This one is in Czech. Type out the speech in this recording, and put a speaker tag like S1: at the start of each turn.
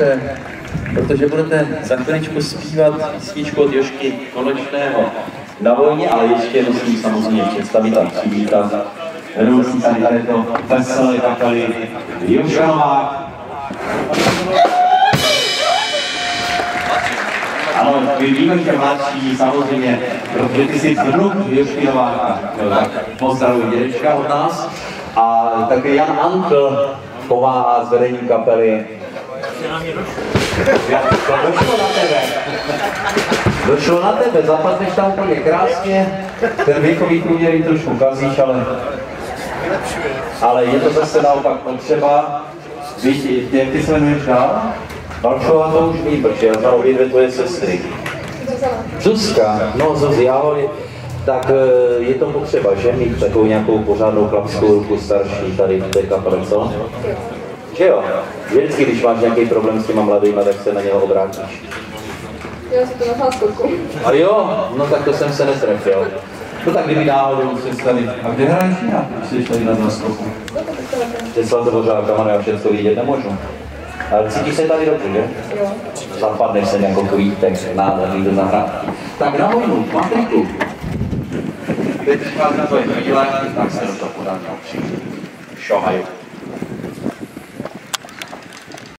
S1: eh, protože budete za chviličku zpívat písničku od Jošky Konečného na vojně, ale ještě musím samozřejmě představit a přivítat vedoucí tady této veselé kapely Joška Novák. Ano, my víme, že mladší samozřejmě, protože ty jsi vnuk Jošky Nováka, tak pozdravuji dědečka od nás. A také Jan Antl pomáhá s vedením kapely. Já, to došlo na tebe. Došlo na tebe, zapadneš tam úplně krásně, ten věkový průměr jim trošku kazíš, ale, ale je to zase naopak potřeba. Víš, jak ty se jmenuješ dál? Valšová to už ví, protože já znám obě dvě tvoje sestry. Zuzka, no Zuzi, ahoj. Tak eh, je to potřeba, že? Mít takovou nějakou pořádnou chlapskou ruku starší tady v té kapele, co? Že jo? Vždycky, když máš nějaký problém s těma mladýma, tak se na něho obrátíš.
S2: Já si to nechal zkoušku.
S1: A jo, no tak to jsem se netrefil. No tak kdyby náhodou si tady. A kde hraješ jinak, když jsi tady na záskoku? Ty svatobodřákama já všechno vidět nemůžu. Ale cítíš se tady dobře, že?
S2: Jo.
S1: Zapadneš se jako kvítek, nádherný do zahrádky. Tak na vojnu, Patriku. Teď máš na tvoje chvíle, tak se do toho podáme. Šohaj.